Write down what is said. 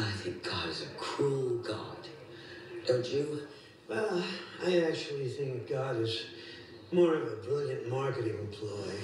I think God is a cruel God. Don't you? Well, I actually think God is more of a brilliant marketing ploy.